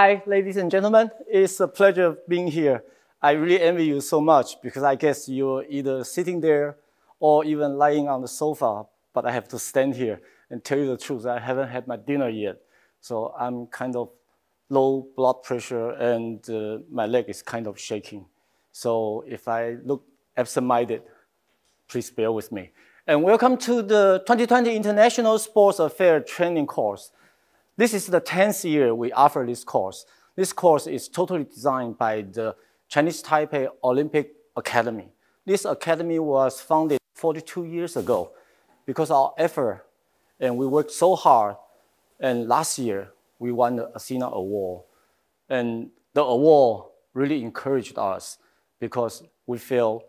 Hi, ladies and gentlemen. It's a pleasure being here. I really envy you so much because I guess you're either sitting there or even lying on the sofa, but I have to stand here and tell you the truth. I haven't had my dinner yet. So I'm kind of low blood pressure and uh, my leg is kind of shaking. So if I look absent-minded, please bear with me. And welcome to the 2020 International Sports Affairs Training Course. This is the 10th year we offer this course. This course is totally designed by the Chinese Taipei Olympic Academy. This academy was founded 42 years ago because our effort and we worked so hard. And last year we won the Athena Award. And the award really encouraged us because we feel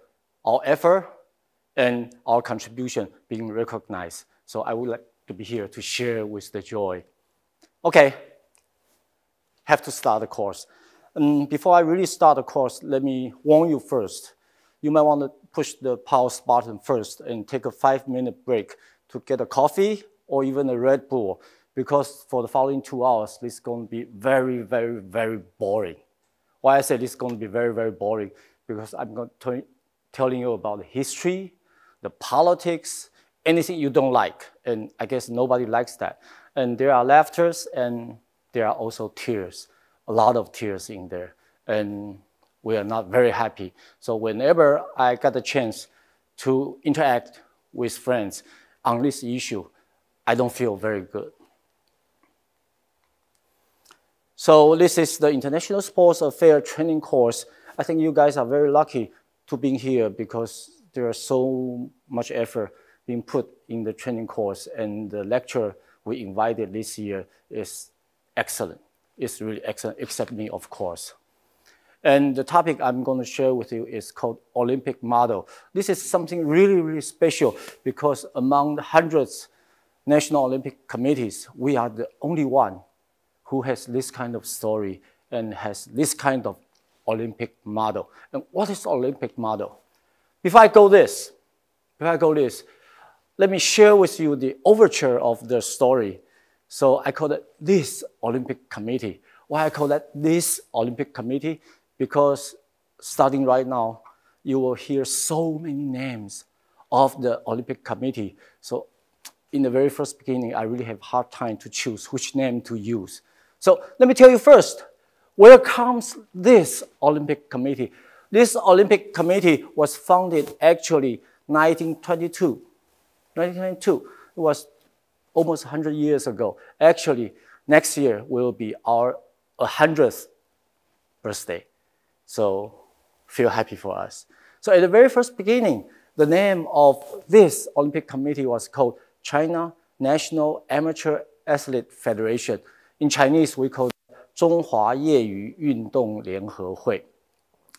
our effort and our contribution being recognized. So I would like to be here to share with the joy. Okay, have to start the course. And before I really start the course, let me warn you first. You might want to push the pause button first and take a five minute break to get a coffee or even a Red Bull because for the following two hours, this is going to be very, very, very boring. Why I say this is going to be very, very boring? Because I'm going to telling you about the history, the politics, anything you don't like. And I guess nobody likes that. And there are laughters and there are also tears, a lot of tears in there. And we are not very happy. So whenever I got a chance to interact with friends on this issue, I don't feel very good. So this is the International Sports Affairs Training Course. I think you guys are very lucky to be here because there is so much effort being put in the training course and the lecture we invited this year is excellent. It's really excellent, except me, of course. And the topic I'm going to share with you is called Olympic model. This is something really, really special because among the hundreds National Olympic committees, we are the only one who has this kind of story and has this kind of Olympic model. And what is Olympic model? Before I go this, before I go this, let me share with you the overture of the story. So I call it this Olympic Committee. Why I call that this Olympic Committee? Because starting right now, you will hear so many names of the Olympic Committee. So in the very first beginning, I really have hard time to choose which name to use. So let me tell you first, where comes this Olympic Committee? This Olympic Committee was founded actually 1922. 1992 was almost 100 years ago. Actually, next year will be our 100th birthday. So feel happy for us. So at the very first beginning, the name of this Olympic committee was called China National Amateur Athlete Federation. In Chinese, we call it Zhonghua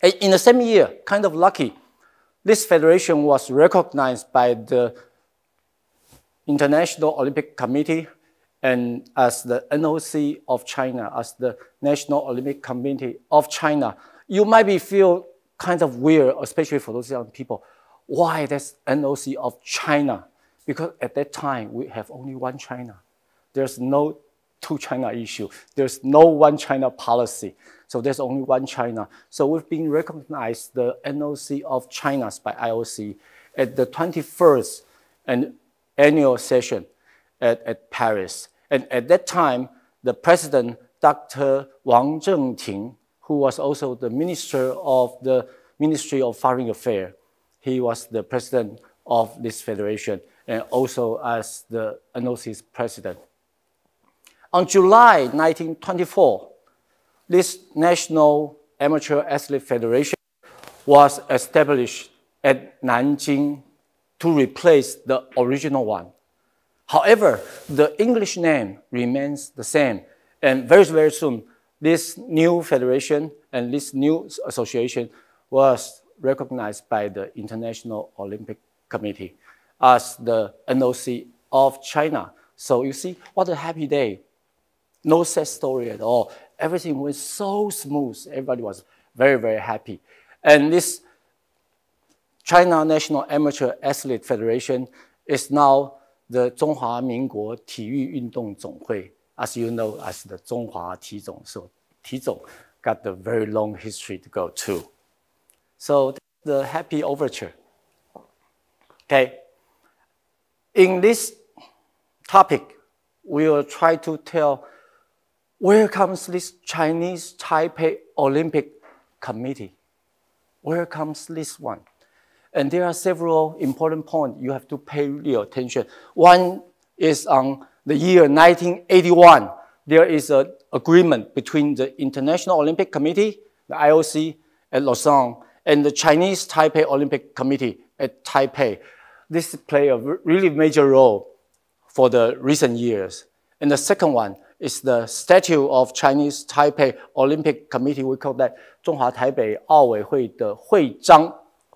In the same year, kind of lucky, this federation was recognized by the International Olympic Committee and as the NOC of China, as the National Olympic Committee of China. You might be feel kind of weird, especially for those young people. Why that's NOC of China? Because at that time, we have only one China. There's no two China issue. There's no one China policy. So there's only one China. So we've been recognized the NOC of China by IOC at the 21st and annual session at, at Paris. And at that time, the president, Dr. Wang Zhengting, who was also the minister of the Ministry of Foreign Affairs, he was the president of this federation and also as the NOC's president. On July 1924, this National Amateur Athlete Federation was established at Nanjing to replace the original one. However, the English name remains the same. And very, very soon, this new federation and this new association was recognized by the International Olympic Committee as the NOC of China. So you see, what a happy day. No sad story at all. Everything went so smooth. Everybody was very, very happy. And this China National Amateur Athlete Federation is now the Zhonghua Minguo Tiyu Yundong Zonghui, as you know, as the Zhonghua Tizong. So Tizong got a very long history to go to. So the happy overture. Okay. In this topic, we will try to tell where comes this Chinese Taipei Olympic Committee? Where comes this one? And there are several important points you have to pay real attention. One is on the year 1981. There is an agreement between the International Olympic Committee, the IOC, at Lausanne, and the Chinese Taipei Olympic Committee at Taipei. This played a really major role for the recent years. And the second one is the statute of Chinese Taipei Olympic Committee. We call that 中华台北奥委会的会章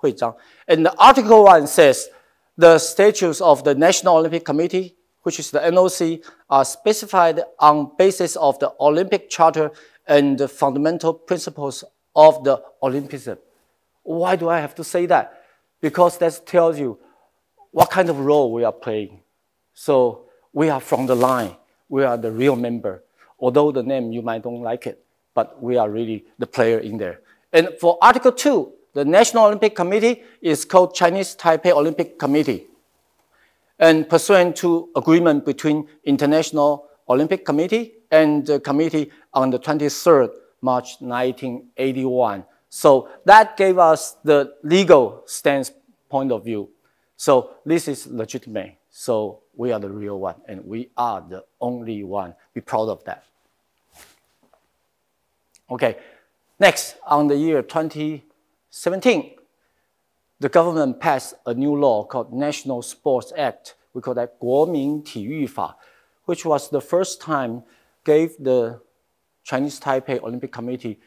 会章. And the Article 1 says the statutes of the National Olympic Committee, which is the NOC, are specified on basis of the Olympic Charter and the fundamental principles of the Olympism. Why do I have to say that? Because that tells you what kind of role we are playing. So we are from the line. We are the real member. Although the name you might don't like it, but we are really the player in there. And for Article 2, the National Olympic Committee is called Chinese Taipei Olympic Committee. And pursuant to agreement between International Olympic Committee and the committee on the 23rd March 1981. So that gave us the legal stance point of view. So this is legitimate. So we are the real one, and we are the only one. Be proud of that. Okay, next, on the year 2017, the government passed a new law called National Sports Act. We call that 国民体育法, which was the first time gave the Chinese Taipei Olympic Committee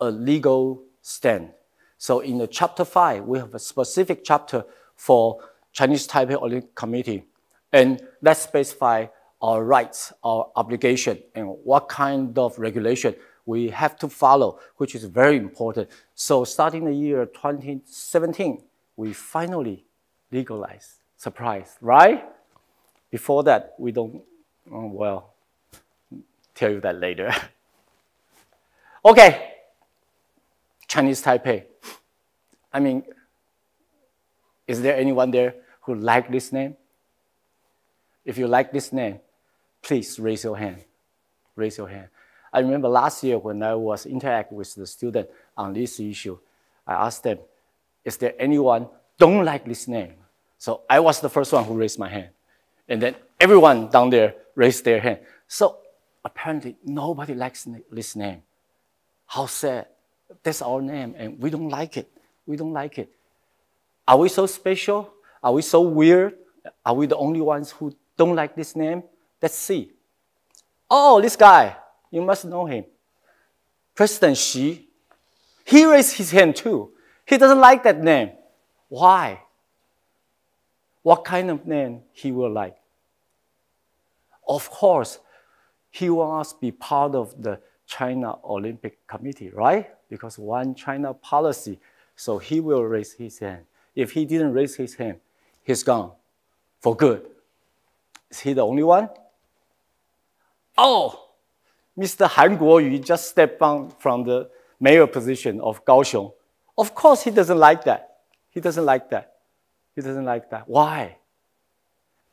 a legal stand. So in the chapter five, we have a specific chapter for Chinese Taipei Olympic Committee, and that specify our rights, our obligation, and what kind of regulation we have to follow, which is very important. So starting the year 2017, we finally legalized. Surprise, right? Before that, we don't, oh, well, tell you that later. okay, Chinese Taipei. I mean, is there anyone there who like this name? If you like this name, please raise your hand. Raise your hand. I remember last year when I was interacting with the student on this issue, I asked them, is there anyone don't like this name? So I was the first one who raised my hand. And then everyone down there raised their hand. So apparently nobody likes this name. How sad. That's our name and we don't like it. We don't like it. Are we so special? Are we so weird? Are we the only ones who don't like this name? Let's see. Oh, this guy. You must know him. President Xi. He raised his hand too. He doesn't like that name. Why? What kind of name he will like? Of course, he wants to be part of the China Olympic Committee, right? Because one China policy, so he will raise his hand. If he didn't raise his hand, he's gone for good. Is he the only one? Oh, Mr. Han Kuo-yu just stepped down from the mayor position of Kaohsiung. Of course, he doesn't like that. He doesn't like that. He doesn't like that. Why?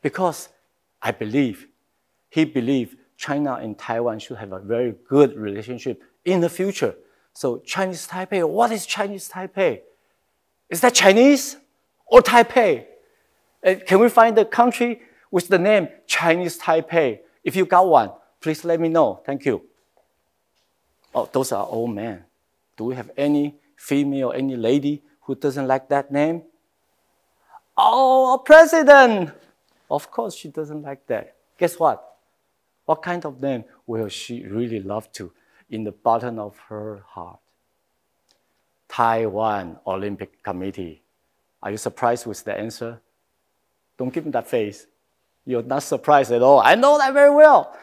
Because I believe, he believes China and Taiwan should have a very good relationship in the future. So Chinese Taipei, what is Chinese Taipei? Is that Chinese or Taipei? Can we find a country with the name Chinese Taipei? If you got one, please let me know. Thank you. Oh, those are old men. Do we have any female, any lady who doesn't like that name? Oh, president! Of course she doesn't like that. Guess what? What kind of name will she really love to in the bottom of her heart? Taiwan Olympic Committee. Are you surprised with the answer? Don't give me that face. You're not surprised at all. I know that very well.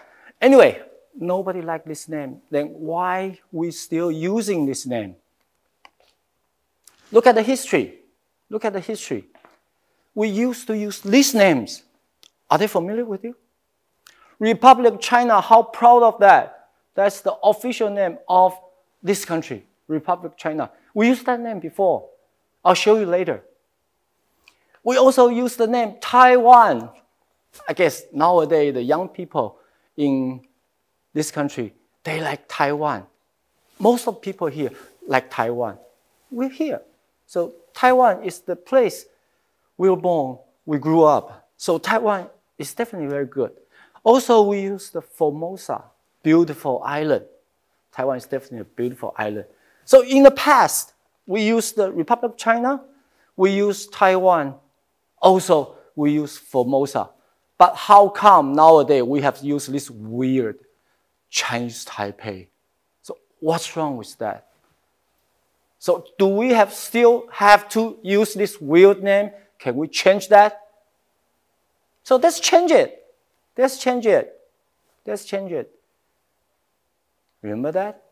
Anyway, nobody liked this name. Then why we still using this name? Look at the history. Look at the history. We used to use these names. Are they familiar with you? Republic of China, how proud of that. That's the official name of this country, Republic of China. We used that name before. I'll show you later. We also use the name Taiwan. I guess nowadays the young people in this country, they like Taiwan. Most of people here like Taiwan. We're here. So Taiwan is the place we were born, we grew up. So Taiwan is definitely very good. Also, we use the Formosa, beautiful island. Taiwan is definitely a beautiful island. So in the past, we used the Republic of China, we use Taiwan, also we use Formosa. But how come nowadays we have used this weird Chinese Taipei? So what's wrong with that? So do we have still have to use this weird name? Can we change that? So let's change it. Let's change it. Let's change it. Remember that?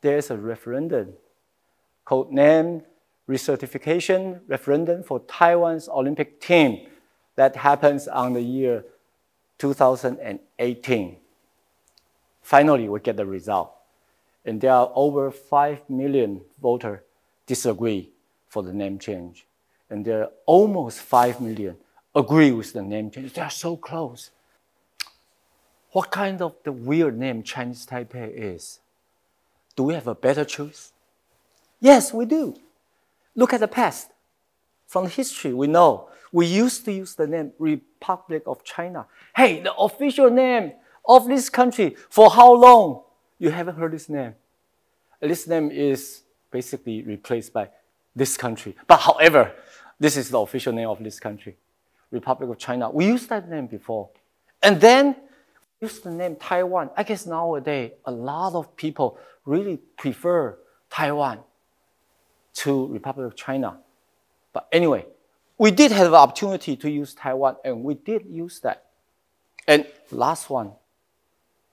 There's a referendum code name rectification referendum for Taiwan's Olympic team that happens on the year 2018. Finally, we get the result. And there are over 5 million voters disagree for the name change. And there are almost 5 million agree with the name change. They are so close. What kind of the weird name Chinese Taipei is? Do we have a better choice? Yes, we do. Look at the past. From history, we know we used to use the name Republic of China. Hey, the official name of this country for how long? You haven't heard this name. This name is basically replaced by this country. But however, this is the official name of this country, Republic of China. We used that name before. And then we used the name Taiwan. I guess nowadays, a lot of people really prefer Taiwan to Republic of China. But anyway, we did have the opportunity to use Taiwan, and we did use that. And last one,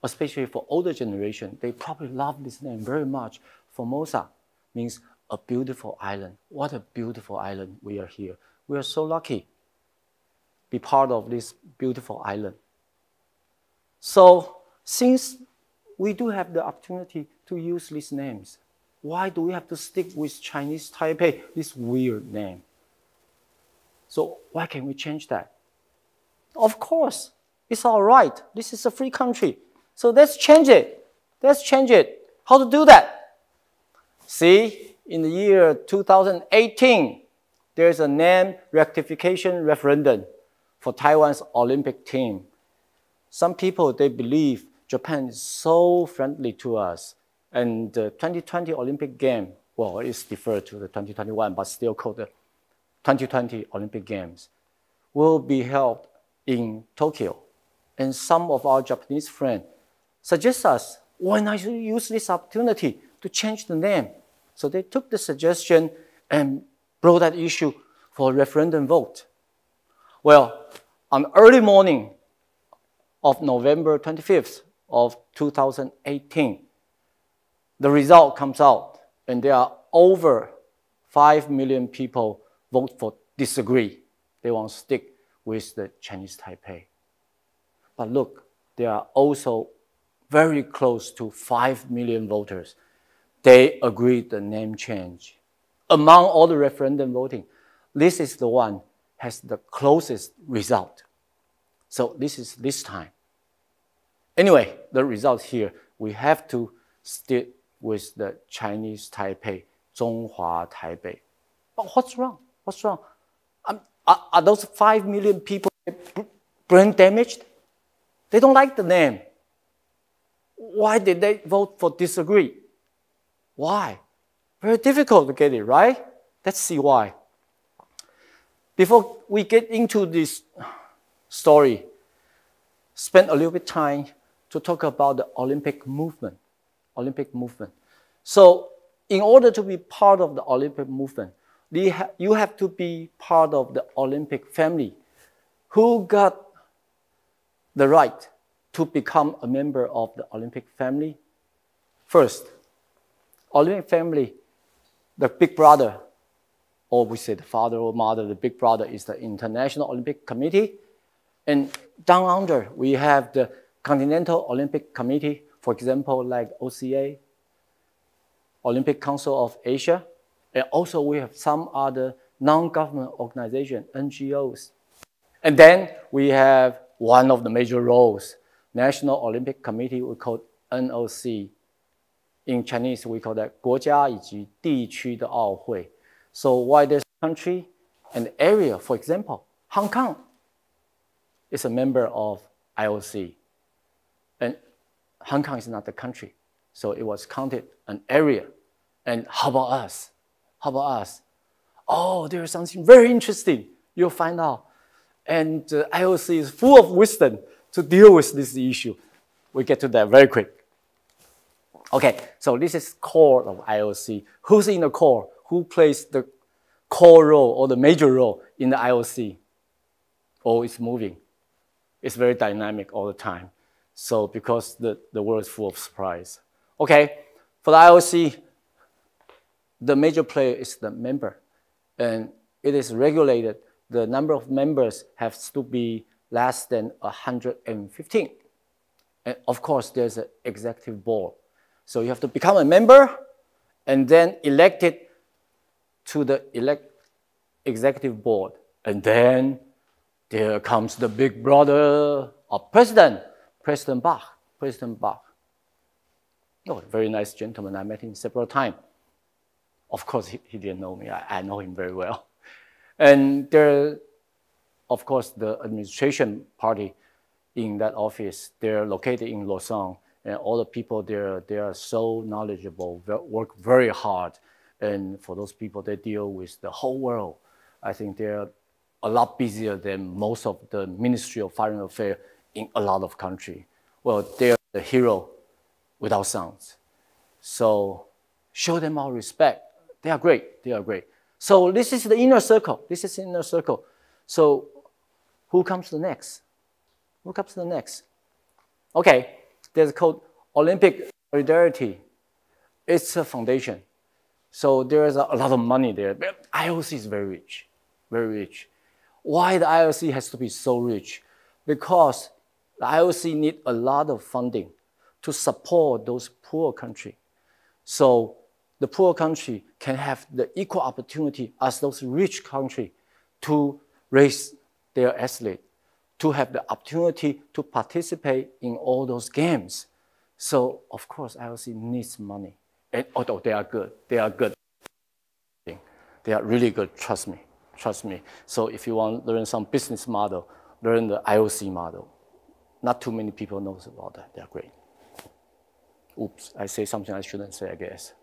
especially for older generation, they probably love this name very much. Formosa means a beautiful island. What a beautiful island we are here. We are so lucky be part of this beautiful island. So since we do have the opportunity to use these names, why do we have to stick with Chinese Taipei, this weird name? So why can we change that? Of course, it's all right. This is a free country. So let's change it. Let's change it. How to do that? See, in the year 2018, there's a name rectification referendum for Taiwan's Olympic team. Some people, they believe Japan is so friendly to us and the 2020 Olympic game, well, it's deferred to the 2021, but still called the 2020 Olympic Games, will be held in Tokyo. And some of our Japanese friends suggest us, why not use this opportunity to change the name? So they took the suggestion and brought that issue for a referendum vote. Well, on early morning of November 25th of 2018, the result comes out, and there are over 5 million people vote for disagree. They want to stick with the Chinese Taipei. But look, there are also very close to 5 million voters. They agreed the name change. Among all the referendum voting, this is the one has the closest result. So this is this time. Anyway, the result here, we have to stick with the Chinese Taipei, Zhonghua Taipei. But what's wrong? What's wrong? Um, are, are those five million people brain damaged? They don't like the name. Why did they vote for disagree? Why? Very difficult to get it, right? Let's see why. Before we get into this story, spend a little bit time to talk about the Olympic movement. Olympic movement. So in order to be part of the Olympic movement, you have to be part of the Olympic family who got the right to become a member of the Olympic family. First, Olympic family, the big brother, or we say the father or mother, the big brother is the International Olympic Committee. And down under, we have the Continental Olympic Committee For example, like OCA, Olympic Council of Asia, and also we have some other non-government organization, NGOs. And then we have one of the major roles, National Olympic Committee, we call NOC. In Chinese, we call that 国家以及地区的奥会. So why this country and area, for example, Hong Kong is a member of IOC. And Hong Kong is not the country. So it was counted an area. And how about us? How about us? Oh, there's something very interesting. You'll find out. And uh, IOC is full of wisdom to deal with this issue. We'll get to that very quick. Okay, so this is core of IOC. Who's in the core? Who plays the core role or the major role in the IOC? Oh, it's moving. It's very dynamic all the time. So because the, the world is full of surprise. Okay, for the IOC, the major player is the member. And it is regulated. The number of members has to be less than 115. And of course, there's an executive board. So you have to become a member and then elected to the elect executive board. And then there comes the big brother of president, President Bach. President Bach. Oh, very nice gentleman. I met him several times. Of course, he, he didn't know me. I, I know him very well. And there, of course, the administration party in that office, they're located in Lausanne. And all the people there, they are so knowledgeable, work very hard. And for those people, they deal with the whole world. I think they're a lot busier than most of the Ministry of Foreign Affairs in a lot of countries. Well, they're the hero without sounds. So show them our respect. They are great. They are great. So this is the inner circle. This is the inner circle. So who comes to the next? Who comes to the next? Okay, there's called Olympic Solidarity. It's a foundation. So there is a lot of money there. But IOC is very rich, very rich. Why the IOC has to be so rich? Because the IOC need a lot of funding to support those poor countries. So the poor country can have the equal opportunity as those rich countries to raise their athlete, to have the opportunity to participate in all those games. So of course, IOC needs money. And although they are good, they are good. They are really good, trust me, trust me. So if you want to learn some business model, learn the IOC model. Not too many people knows about that. They're great. Oops, I say something I shouldn't say, I guess.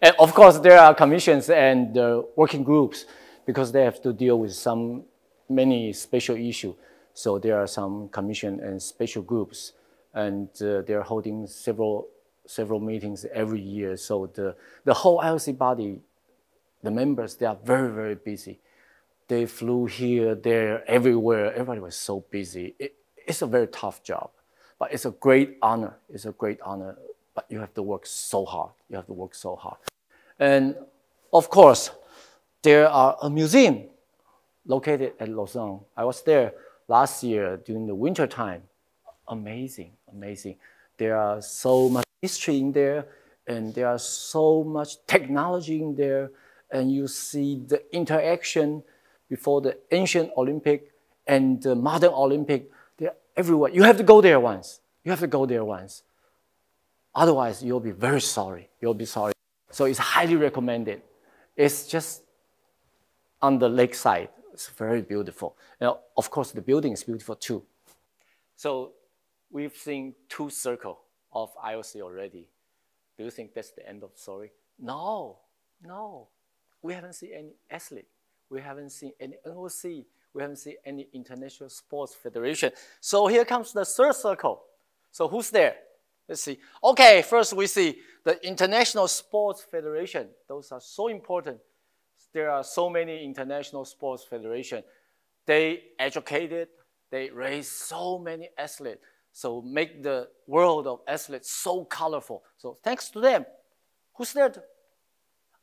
And of course, there are commissions and uh, working groups because they have to deal with some many special issues. So there are some commission and special groups, and uh, they're holding several several meetings every year. So the the whole IOC body, the members, they are very very busy. They flew here, there, everywhere. Everybody was so busy. It, it's a very tough job, but it's a great honor. It's a great honor but you have to work so hard. You have to work so hard. And of course, there are a museum located at Lausanne. I was there last year during the winter time. Amazing, amazing. There are so much history in there, and there are so much technology in there, and you see the interaction before the ancient Olympic and the modern Olympic. They're everywhere. You have to go there once. You have to go there once. Otherwise, you'll be very sorry. You'll be sorry. So it's highly recommended. It's just on the lakeside. It's very beautiful. Now, of course, the building is beautiful too. So we've seen two circles of IOC already. Do you think that's the end of the story? No, no. We haven't seen any athlete. We haven't seen any NOC. We haven't seen any international sports federation. So here comes the third circle. So who's there? Let's see. Okay, first we see the International Sports Federation. Those are so important. There are so many international sports federation. They educated, they raise so many athletes, so make the world of athletes so colorful. So thanks to them. Who's there?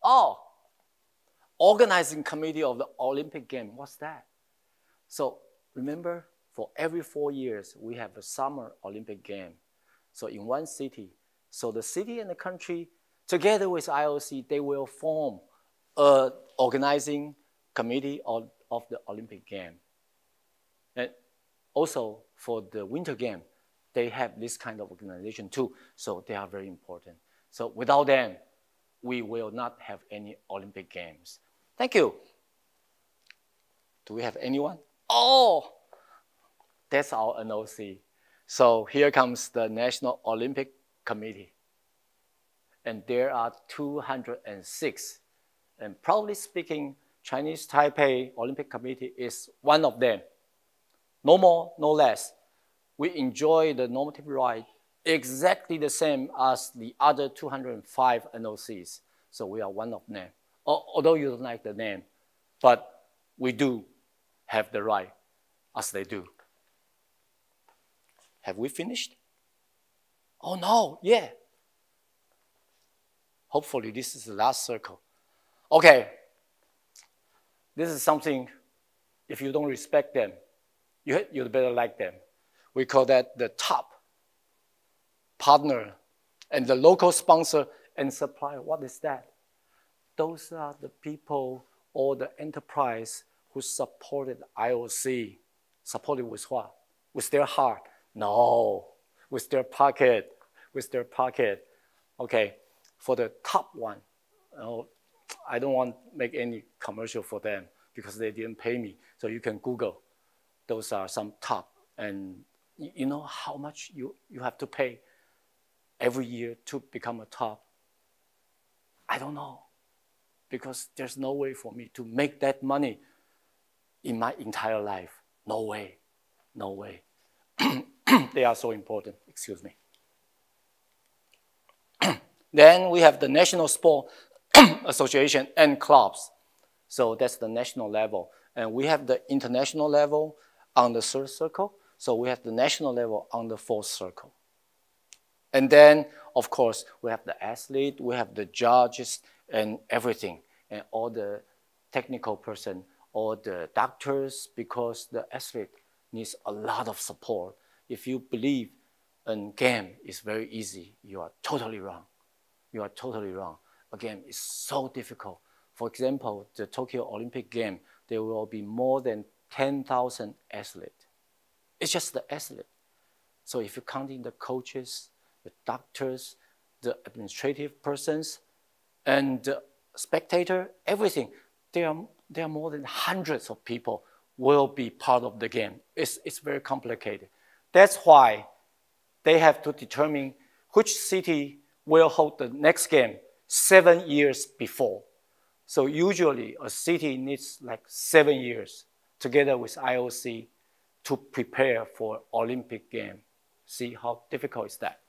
Oh, organizing committee of the Olympic game. What's that? So remember, for every four years, we have a summer Olympic game. So in one city. So the city and the country, together with IOC, they will form a organizing committee of, of the Olympic game. And also for the winter game, they have this kind of organization too. So they are very important. So without them, we will not have any Olympic Games. Thank you. Do we have anyone? Oh, that's our NOC. So here comes the National Olympic Committee. And there are 206. And probably speaking, Chinese Taipei Olympic Committee is one of them. No more, no less. We enjoy the normative right exactly the same as the other 205 NOCs. So we are one of them. Although you don't like the name, but we do have the right as they do. Have we finished? Oh no, yeah. Hopefully this is the last circle. Okay. This is something, if you don't respect them, you, you'd better like them. We call that the top partner and the local sponsor and supplier. What is that? Those are the people or the enterprise who supported IOC. Supported with what? With their heart? No, with their pocket. With their pocket. Okay, for the top one, oh, I don't want to make any commercial for them because they didn't pay me. So you can Google. Those are some top. And you know how much you, you have to pay every year to become a top? I don't know because there's no way for me to make that money in my entire life. No way. No way. they are so important. Excuse me. then we have the National Sport Association and clubs. So that's the national level. And we have the international level on the third circle. So we have the national level on the fourth circle. And then, of course, we have the athlete, we have the judges, and everything, and all the technical person, all the doctors, because the athlete needs a lot of support. If you believe a game is very easy, you are totally wrong. You are totally wrong. A game is so difficult. For example, the Tokyo Olympic game, there will be more than 10,000 athletes. It's just the athlete. So if you count in the coaches, the doctors, the administrative persons, and the spectator, everything. There are, there are more than hundreds of people will be part of the game. It's, it's very complicated. That's why they have to determine which city will hold the next game seven years before. So usually a city needs like seven years together with IOC to prepare for Olympic game. See how difficult is that?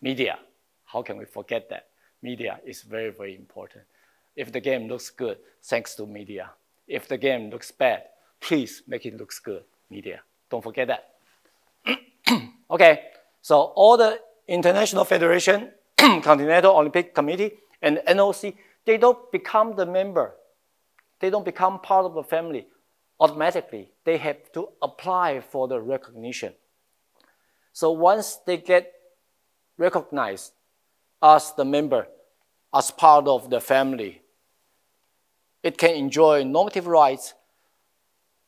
Media, how can we forget that? Media is very, very important. If the game looks good, thanks to media. If the game looks bad, please make it look good, media. Don't forget that. okay, so all the International Federation, Continental Olympic Committee, and NOC, they don't become the member. They don't become part of the family automatically. They have to apply for the recognition. So once they get recognized as the member, as part of the family. It can enjoy normative rights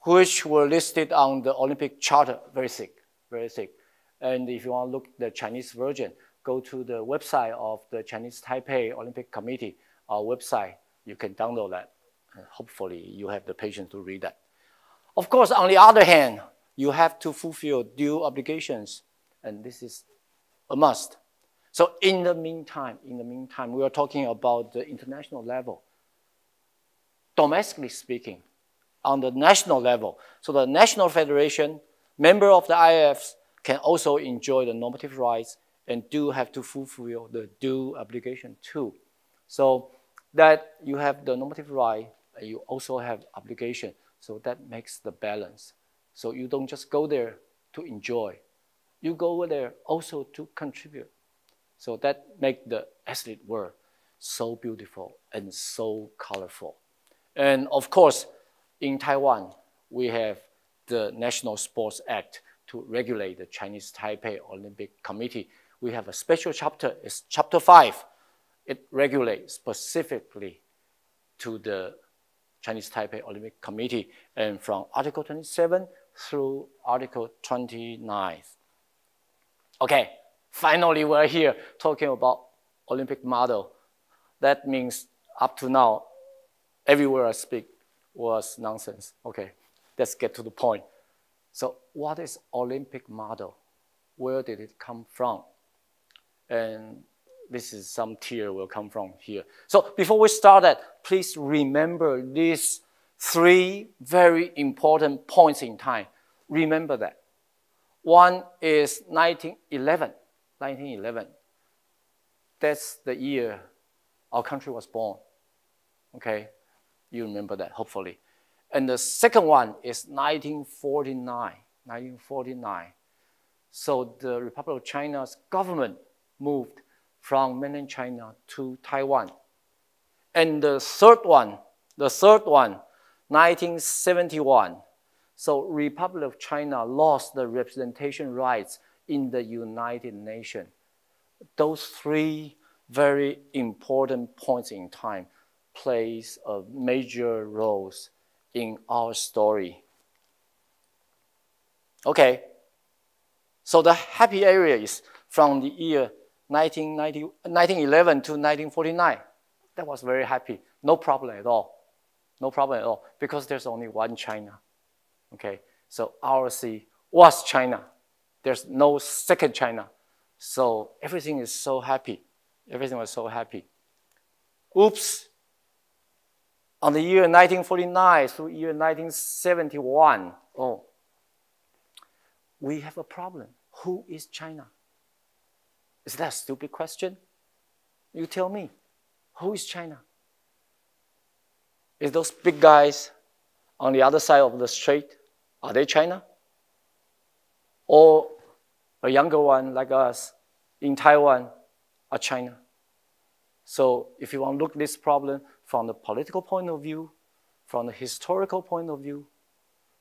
which were listed on the Olympic Charter, very thick, very thick. And if you want to look at the Chinese version, go to the website of the Chinese Taipei Olympic Committee, our website. You can download that. Hopefully you have the patience to read that. Of course, on the other hand, you have to fulfill due obligations. And this is a must. So in the meantime, in the meantime, we are talking about the international level. Domestically speaking, on the national level, so the national federation, member of the IFs, can also enjoy the normative rights and do have to fulfill the due obligation too. So that you have the normative right, you also have obligation. So that makes the balance. So you don't just go there to enjoy, you go over there also to contribute. So that make the athlete world so beautiful and so colorful. And of course, in Taiwan, we have the National Sports Act to regulate the Chinese Taipei Olympic Committee. We have a special chapter, it's chapter five. It regulates specifically to the Chinese Taipei Olympic Committee and from Article 27 through Article 29. Okay, finally we're here talking about Olympic model. That means up to now, everywhere I speak was nonsense. Okay, let's get to the point. So what is Olympic model? Where did it come from? And this is some tier will come from here. So before we start that, please remember these three very important points in time. Remember that. One is 1911. 1911. That's the year our country was born. Okay? You remember that, hopefully. And the second one is 1949. 1949. So the Republic of China's government moved from mainland China to Taiwan. And the third one, the third one, 1971. So Republic of China lost the representation rights in the United Nations. Those three very important points in time plays a major role in our story. Okay, so the happy area is from the year 1911 to 1949. That was very happy. No problem at all. No problem at all because there's only one China. Okay, so RC was China. There's no second China. So everything is so happy. Everything was so happy. Oops. On the year 1949 through year 1971, oh, we have a problem. Who is China? Is that a stupid question? You tell me. Who is China? Is those big guys on the other side of the street, are they China? Or a younger one like us in Taiwan are China? So if you want to look this problem from the political point of view, from the historical point of view,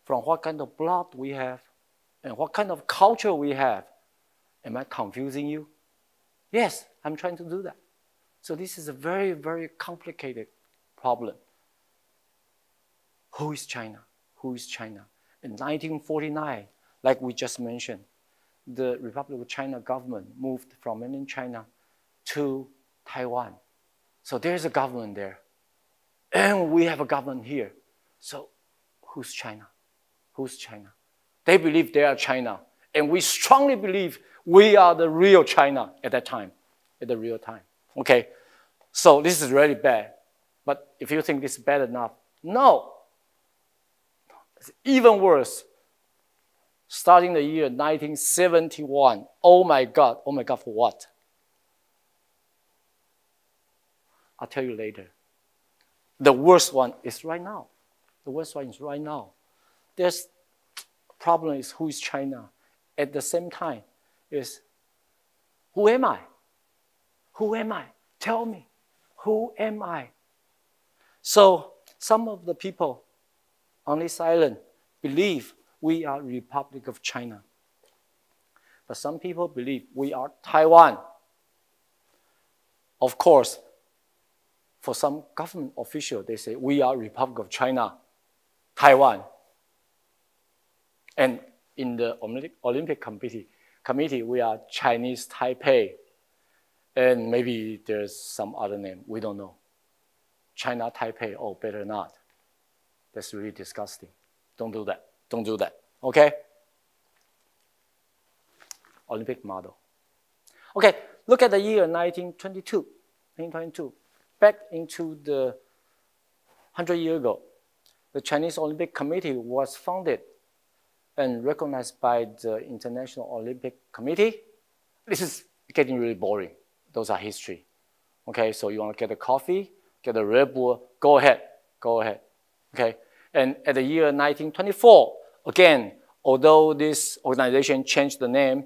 from what kind of blood we have, and what kind of culture we have, am I confusing you? Yes, I'm trying to do that. So this is a very, very complicated problem. Who is China? Who is China? In 1949, like we just mentioned, the Republic of China government moved from mainland China to Taiwan. So there's a government there. And we have a government here. So who's China? Who's China? They believe they are China. And we strongly believe we are the real China at that time, at the real time. Okay? So this is really bad. But if you think this is bad enough, no. It's even worse. Starting the year 1971. Oh my God. Oh my God, for what? I'll tell you later. The worst one is right now. The worst one is right now. There's problem is who is China. At the same time, is who am I? Who am I? Tell me, who am I? So some of the people on this island believe we are Republic of China. But some people believe we are Taiwan. Of course, for some government official, they say we are Republic of China, Taiwan. And in the Olympic, committee, committee, we are Chinese Taipei. And maybe there's some other name, we don't know. China Taipei, oh, better not. That's really disgusting. Don't do that. Don't do that. Okay? Olympic model. Okay, look at the year 1922. 1922. Back into the 100 years ago, the Chinese Olympic Committee was founded and recognized by the International Olympic Committee. This is getting really boring. Those are history. Okay, so you want to get a coffee, get a Red Bull, go ahead, go ahead. Okay, and at the year 1924, again, although this organization changed the name,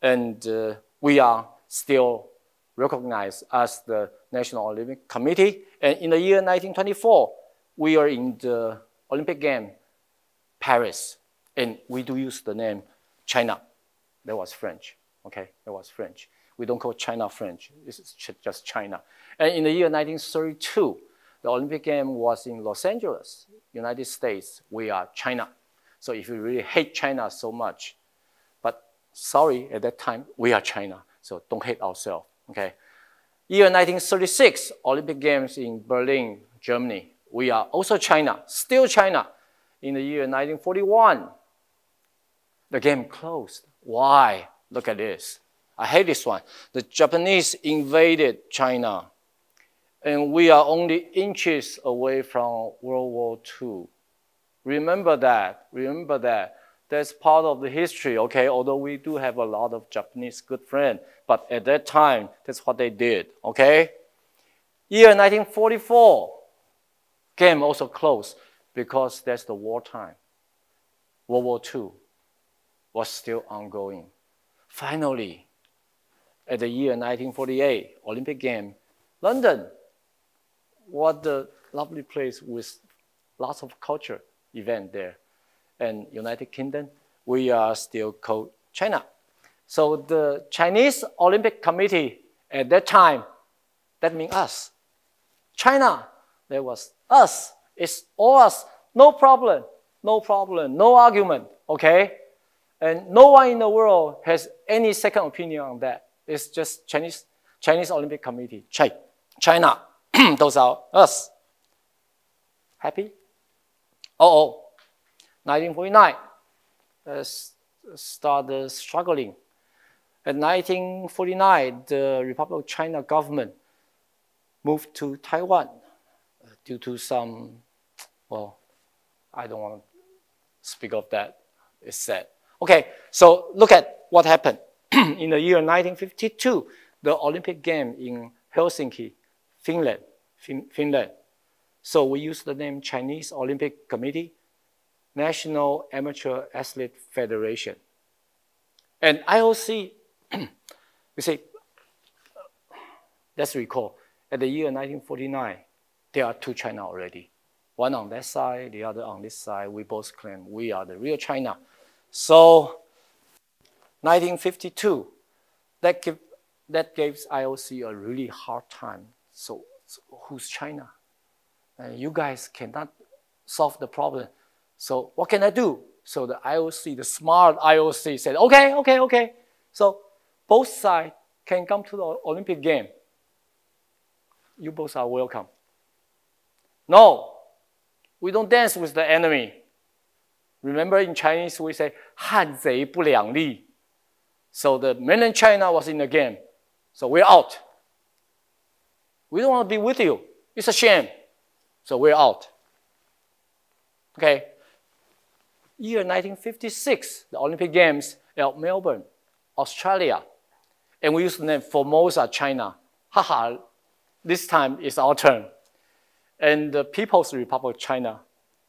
and uh, we are still recognized as the National Olympic Committee. And in the year 1924, we are in the Olympic game, Paris and we do use the name China. That was French. Okay, that was French. We don't call China French. It's just China. And in the year 1932, the Olympic game was in Los Angeles, United States. We are China. So if you really hate China so much, but sorry, at that time, we are China. So don't hate ourselves, okay? Year 1936, Olympic Games in Berlin, Germany. We are also China, still China. In the year 1941, the game closed. Why? Look at this. I hate this one. The Japanese invaded China, and we are only inches away from World War II. Remember that. Remember that. That's part of the history, okay? Although we do have a lot of Japanese good friends, but at that time, that's what they did, okay? Year 1944, game also closed because that's the wartime. World War II was still ongoing. Finally, at the year 1948 Olympic Game, London, what a lovely place with lots of culture event there. And United Kingdom, we are still called China. So the Chinese Olympic Committee at that time, that means us. China, there was us. It's all us. No problem. No problem. No argument. Okay? And no one in the world has any second opinion on that. It's just Chinese, Chinese Olympic Committee, China. Those are us. Happy? Oh, oh. 1949, uh, started struggling. In 1949, the Republic of China government moved to Taiwan uh, due to some, well, I don't want to speak of that. It's sad. Okay, so look at what happened. in the year 1952, the Olympic game in Helsinki, Finland, fin Finland. So we use the name Chinese Olympic Committee, National Amateur Athlete Federation. And IOC, we say, let's recall, at the year 1949, there are two China already. One on that side, the other on this side. We both claim we are the real China. So 1952, that, give, that gives IOC a really hard time. So, so who's China? You guys cannot solve the problem. So what can I do? So the IOC, the smart IOC said, okay, okay, okay. So both sides can come to the Olympic game. You both are welcome. No, we don't dance with the enemy. Remember in Chinese we say, 汉贼不两立. So the mainland China was in the game. So we're out. We don't want to be with you. It's a shame. So we're out. Okay. Year 1956, the Olympic Games at Melbourne, Australia. And we use the name Formosa, China. Haha, this time it's our turn. And the People's Republic of China,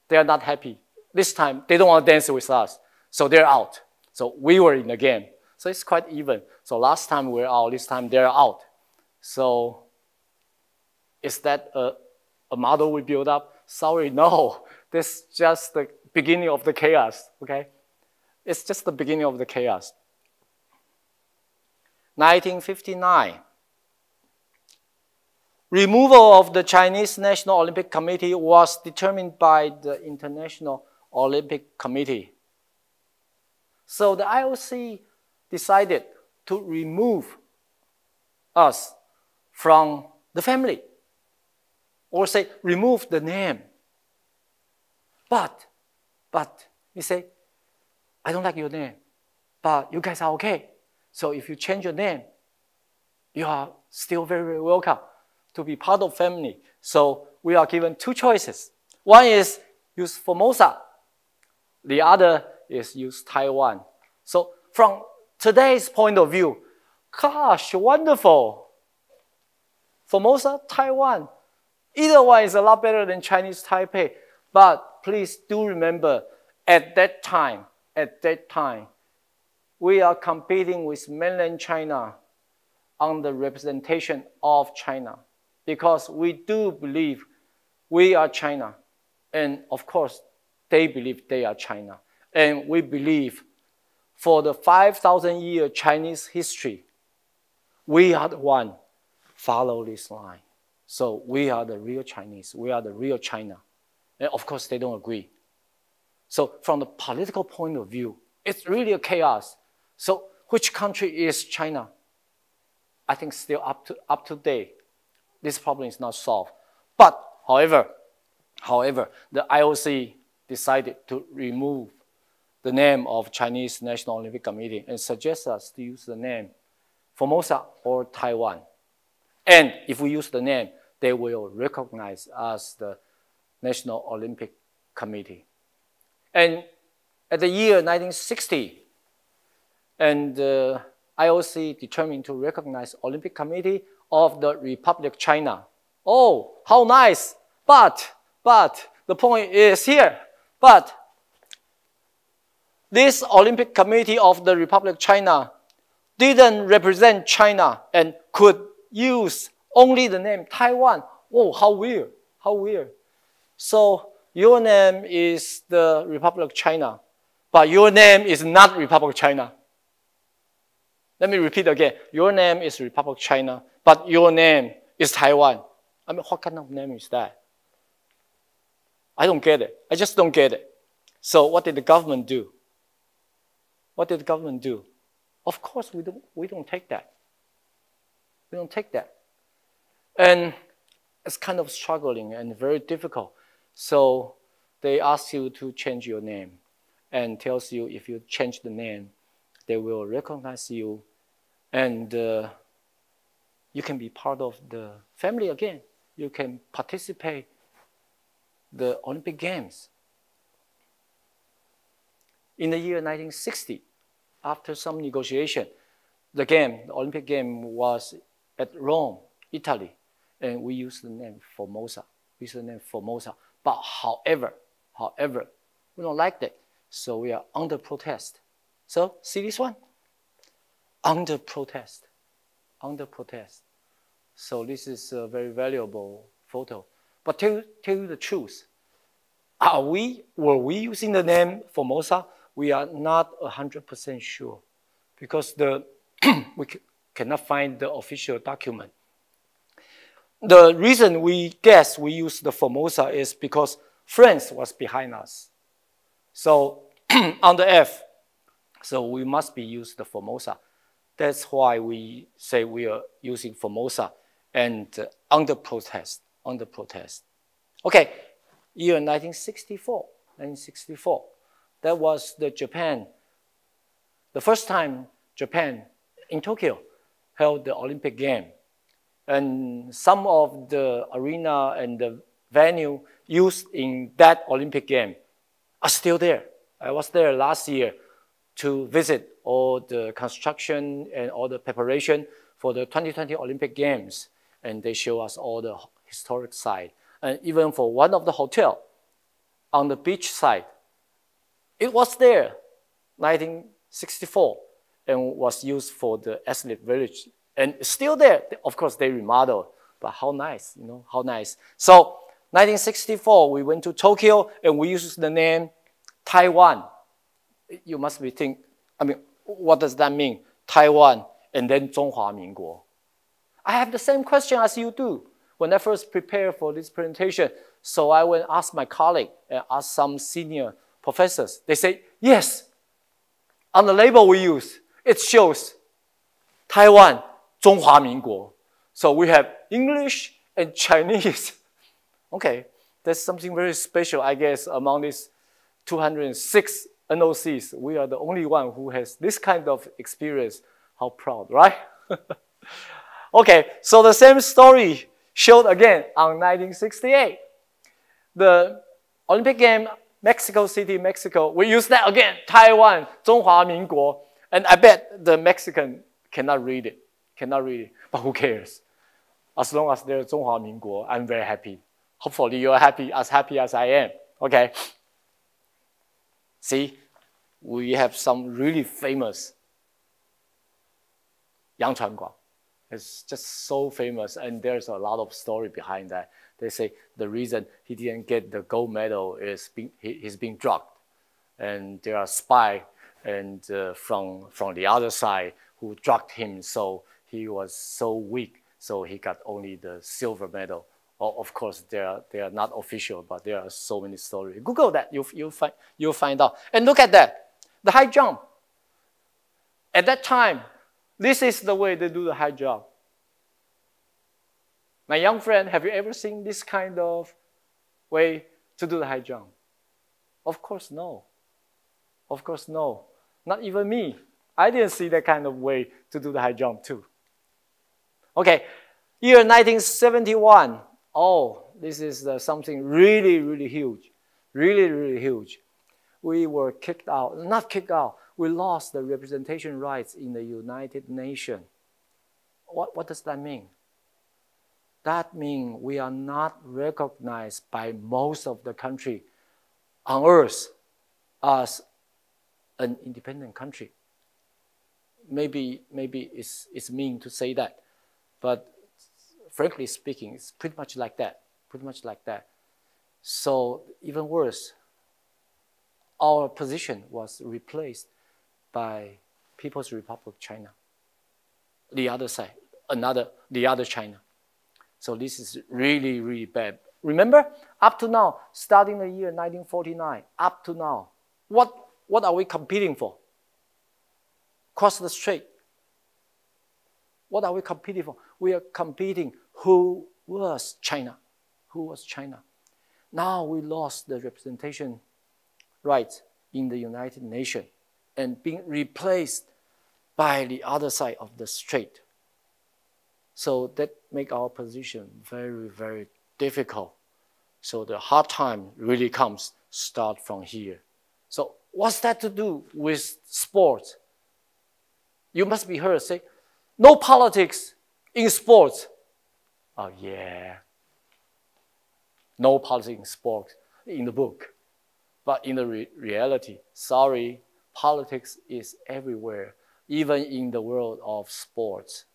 they are not happy. This time, they don't want to dance with us. So they're out. So we were in the game. So it's quite even. So last time we are out, this time they're out. So is that a, a model we build up? Sorry, no. This is just the beginning of the chaos, okay? It's just the beginning of the chaos. 1959. Removal of the Chinese National Olympic Committee was determined by the International Olympic Committee. So the IOC decided to remove us from the family or say remove the name. But, but, you say, I don't like your name, but you guys are okay. So if you change your name, you are still very, very welcome to be part of family. So we are given two choices. One is use Formosa. The other is use Taiwan. So from today's point of view, gosh, wonderful. Formosa, Taiwan. Either one is a lot better than Chinese Taipei. But please do remember, at that time, at that time, we are competing with mainland China on the representation of China because we do believe we are China. And of course, they believe they are China. And we believe for the 5,000 year Chinese history, we are the one follow this line. So we are the real Chinese. We are the real China. And of course, they don't agree. So from the political point of view, it's really a chaos. So which country is China? I think still up to, up to date, this problem is not solved. But however, however, the IOC decided to remove the name of Chinese National Olympic Committee and suggest us to use the name Formosa or Taiwan. And if we use the name, they will recognize us the National Olympic Committee. And at the year 1960, and uh, IOC determined to recognize Olympic Committee of the Republic of China. Oh, how nice! But, but, the point is here, but this Olympic Committee of the Republic of China didn't represent China and could use only the name Taiwan. Oh, how weird, how weird. So your name is the Republic of China, but your name is not Republic of China. Let me repeat again. Your name is Republic of China, but your name is Taiwan. I mean, what kind of name is that? I don't get it. I just don't get it. So what did the government do? What did the government do? Of course, we don't, we don't take that. We don't take that. And it's kind of struggling and very difficult. So they ask you to change your name and tells you if you change the name, they will recognize you and uh, you can be part of the family again. You can participate the Olympic Games. In the year 1960, after some negotiation, the game, the Olympic game was at Rome, Italy, and we used the name Formosa. We used the name Formosa. But however, however, we don't like that, so we are under protest. So see this one? Under protest, under protest. So this is a very valuable photo. But tell, tell you the truth, are we, were we using the name Formosa? We are not 100% sure because the, we cannot find the official document. The reason we guess we use the Formosa is because France was behind us. So on the F, so we must be used the Formosa. That's why we say we are using Formosa and uh, under protest, under protest. Okay, year 1964, 1964. That was the Japan, the first time Japan in Tokyo held the Olympic game. And some of the arena and the venue used in that Olympic game are still there. I was there last year to visit all the construction and all the preparation for the 2020 Olympic Games. And they show us all the historic side. And even for one of the hotel on the beach side, it was there, 1964, and was used for the athlete village. And still there, of course, they remodeled, but how nice, you know, how nice. So 1964, we went to Tokyo and we used the name Taiwan you must be think, I mean, what does that mean? Taiwan and then Zhonghua Minguo. I have the same question as you do. When I first prepared for this presentation, so I went ask my colleague and ask some senior professors. They say, yes, on the label we use, it shows Taiwan, Zhonghua Minguo. So we have English and Chinese. okay, there's something very special, I guess, among these 206 NOCs, we are the only one who has this kind of experience. How proud, right? okay, so the same story showed again on 1968. The Olympic game, Mexico City, Mexico, we use that again, Taiwan, Zhonghua Minguo, and I bet the Mexican cannot read it, cannot read it, but who cares? As long as there's Zhonghua Minguo, I'm very happy. Hopefully you're happy, as happy as I am, okay? See, we have some really famous Yang Chuanguang. It's just so famous, and there's a lot of story behind that. They say the reason he didn't get the gold medal is being, he, he's being drugged. And there are spy and uh, from, from the other side who drugged him. So he was so weak, so he got only the silver medal. Of course, they are, they are not official, but there are so many stories. Google that, you, you'll, find, you'll find out. And look at that, the high jump. At that time, this is the way they do the high jump. My young friend, have you ever seen this kind of way to do the high jump? Of course, no. Of course, no. Not even me. I didn't see that kind of way to do the high jump too. Okay, year 1971. Oh, this is uh, something really, really huge. Really, really huge. We were kicked out, not kicked out, we lost the representation rights in the United Nations. What, what does that mean? That means we are not recognized by most of the country on earth as an independent country. Maybe, maybe it's, it's mean to say that, but frankly speaking, it's pretty much like that, pretty much like that. So even worse, our position was replaced by People's Republic of China. The other side, another, the other China. So this is really, really bad. Remember, up to now, starting the year 1949, up to now, what, what are we competing for? Cross the strait. What are we competing for? We are competing who was China. Who was China? Now we lost the representation right in the United Nations and being replaced by the other side of the strait. So that make our position very, very difficult. So the hard time really comes start from here. So what's that to do with sports? You must be heard say, no politics in sports. Oh yeah. No politics in sports in the book. But in the re reality, sorry, politics is everywhere, even in the world of sports.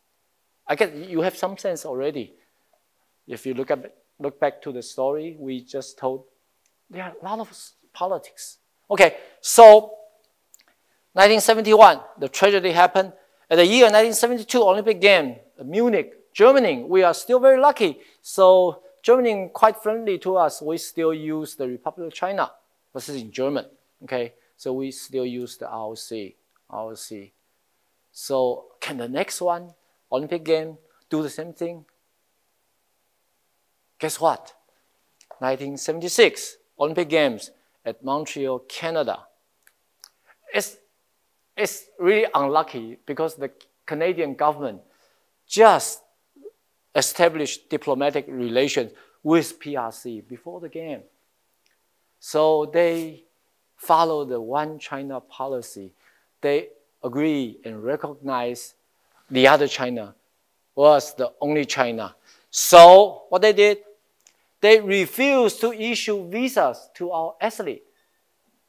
I guess you have some sense already. If you look, at, look back to the story we just told, there are a lot of politics. Okay, so 1971, the tragedy happened. At the year 1972 Olympic Games, Munich, Germany, we are still very lucky. So Germany quite friendly to us. We still use the Republic of China. This is in German. Okay, so we still use the ROC, ROC. So can the next one, Olympic game, do the same thing? Guess what? 1976 Olympic Games at Montreal, Canada. It's, it's really unlucky because the Canadian government just established diplomatic relations with PRC before the game. So they follow the one China policy. They agree and recognize the other China was the only China. So what they did, they refused to issue visas to our athlete,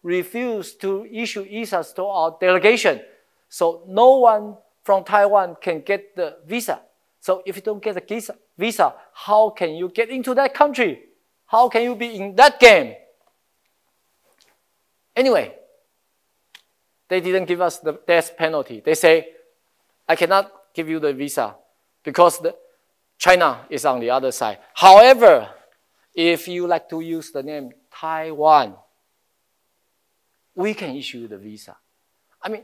refused to issue visas to our delegation. So no one from Taiwan can get the visa. So if you don't get the visa, how can you get into that country? How can you be in that game? Anyway, they didn't give us the death penalty. They say, I cannot give you the visa because the China is on the other side. However, if you like to use the name Taiwan, we can issue the visa. I mean,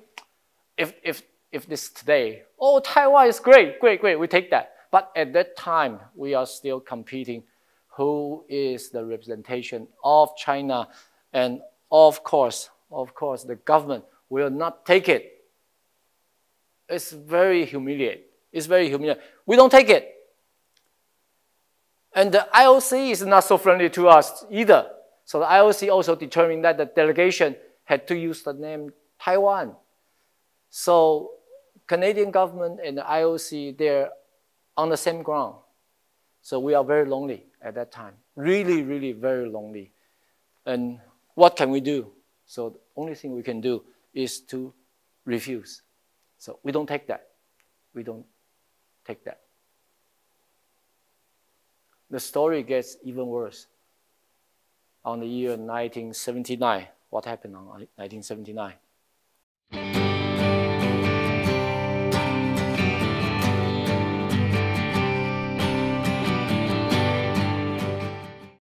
if, if, if this today, oh, Taiwan is great, great, great, we take that. But at that time, we are still competing who is the representation of China and of course, of course, the government will not take it. It's very humiliating. It's very humiliating. We don't take it. And the IOC is not so friendly to us either. So the IOC also determined that the delegation had to use the name Taiwan. So Canadian government and the IOC, they're on the same ground. So we are very lonely at that time. Really, really very lonely. And what can we do? So the only thing we can do is to refuse. So we don't take that. We don't take that. The story gets even worse. On the year 1979, what happened on 1979?